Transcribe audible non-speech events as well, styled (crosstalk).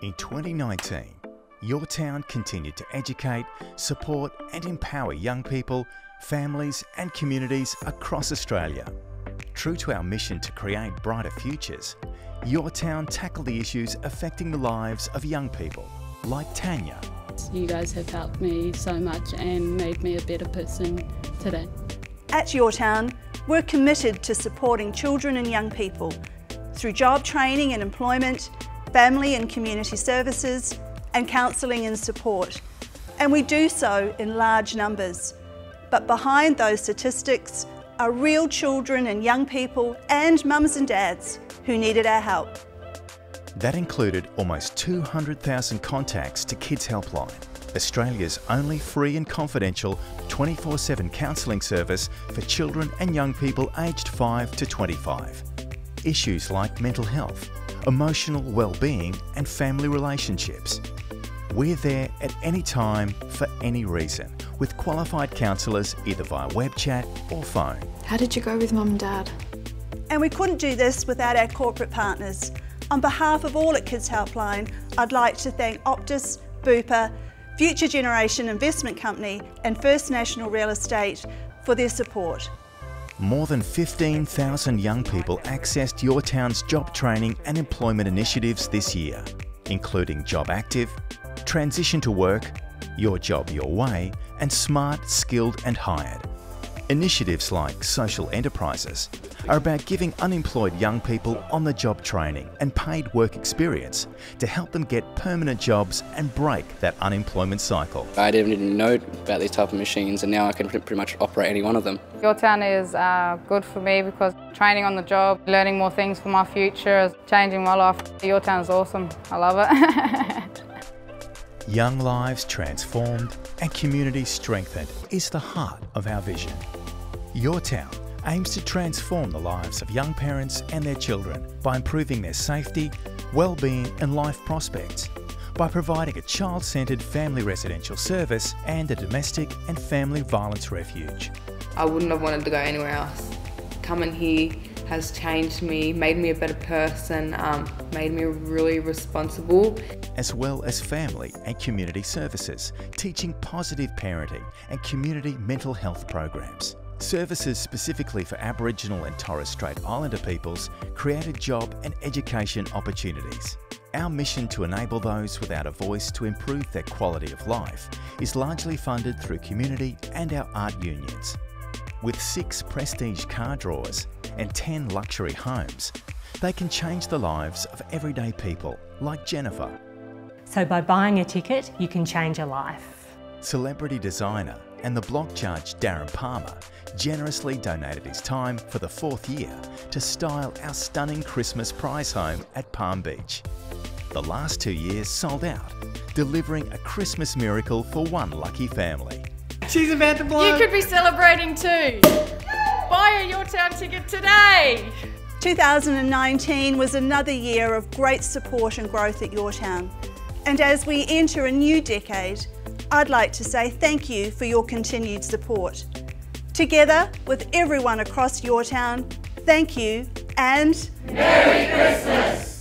In 2019, your town continued to educate, support and empower young people, families and communities across Australia. True to our mission to create brighter futures, your town tackled the issues affecting the lives of young people, like Tanya. You guys have helped me so much and made me a better person today. At Your Town, we're committed to supporting children and young people through job training and employment, family and community services, and counselling and support. And we do so in large numbers. But behind those statistics are real children and young people and mums and dads who needed our help. That included almost 200,000 contacts to Kids Helpline, Australia's only free and confidential 24-7 counselling service for children and young people aged 5 to 25. Issues like mental health, emotional well-being and family relationships. We're there at any time for any reason with qualified counsellors either via web chat or phone. How did you go with mum and dad? And we couldn't do this without our corporate partners. On behalf of all at Kids Helpline, I'd like to thank Optus, Bupa, Future Generation Investment Company and First National Real Estate for their support. More than 15,000 young people accessed your town's job training and employment initiatives this year, including Job Active, Transition to Work, Your Job Your Way and Smart, Skilled and Hired. Initiatives like Social Enterprises are about giving unemployed young people on-the-job training and paid work experience to help them get permanent jobs and break that unemployment cycle. I didn't even know about these type of machines and now I can pretty much operate any one of them. Your town is uh, good for me because training on the job, learning more things for my future, changing my life. Your town is awesome. I love it. (laughs) Young lives transformed and communities strengthened is the heart of our vision. Your Town aims to transform the lives of young parents and their children by improving their safety, well-being and life prospects by providing a child-centred family residential service and a domestic and family violence refuge. I wouldn't have wanted to go anywhere else. Coming here has changed me, made me a better person, um, made me really responsible. As well as family and community services, teaching positive parenting and community mental health programs. Services specifically for Aboriginal and Torres Strait Islander peoples created job and education opportunities. Our mission to enable those without a voice to improve their quality of life is largely funded through community and our art unions. With six prestige car draws and 10 luxury homes, they can change the lives of everyday people like Jennifer. So by buying a ticket, you can change a life. Celebrity designer and the block judge Darren Palmer generously donated his time for the fourth year to style our stunning Christmas prize home at Palm Beach. The last two years sold out, delivering a Christmas miracle for one lucky family. She's about to blow. You could be celebrating too. Buy a Your Town ticket today. 2019 was another year of great support and growth at Your Town. And as we enter a new decade, I'd like to say thank you for your continued support. Together with everyone across your town, thank you and Merry Christmas!